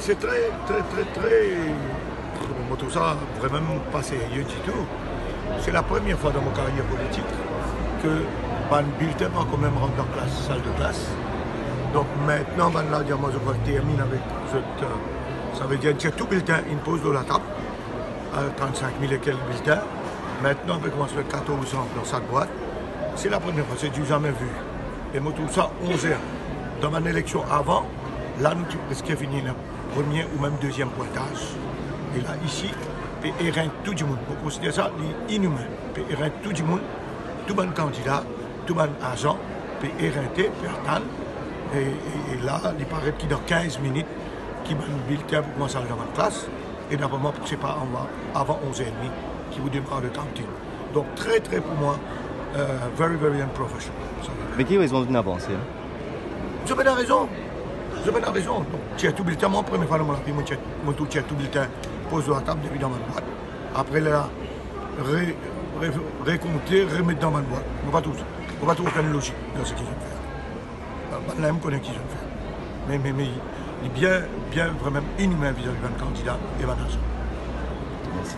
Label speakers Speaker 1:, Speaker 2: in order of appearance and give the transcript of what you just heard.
Speaker 1: c'est très, très, très, très. Tout ça, vraiment pas sérieux du tout. C'est la première fois dans mon carrière politique que un bulletin va quand même rentrer dans la salle de classe. Donc maintenant, ben là, moi, je vais terminer avec cette, euh, ça veut dire que tout bulletin, une pose de la table, à 35 000 et quelques bulletins. Maintenant, on commence à faire 14 ans dans cette boîte. C'est la première fois, c'est du jamais vu. Et moi, tout ça, 11 heures. Dans mon élection avant, là, nous presque fini le premier ou même deuxième pointage. Et là, ici, puis rien tout le monde. Pour considérer ça inhumain. Puis rien tout le monde, tout le candidat, tout le agent, puis attendre. Et, et, et, là, il paraît qu'il dans 15 minutes, qui m'a le bulletin pour commencer dans ma classe. Et d'abord, moi, c'est pas avant 11h30 qui vous démarre le cantine. Donc, très, très pour moi, euh, very, very unprofessional.
Speaker 2: Mais qui ont venu avancer hein?
Speaker 1: Vous avez raison. Vous avez raison. Donc, tu as tout bulletin, moi, première fois dans mon vie, tu as tout bulletin, pose sur la table, depuis dans ma boîte. Après, là, ré, ré, récompter, remettre dans ma boîte. On va tous. On va trouver une logique dans ce qu'ils ont fait. On aime connaître ce qu'ils ont fait. Mais, mais, mais il est bien, bien vraiment inhumain vis-à-vis d'un candidat et d'un.
Speaker 2: Merci.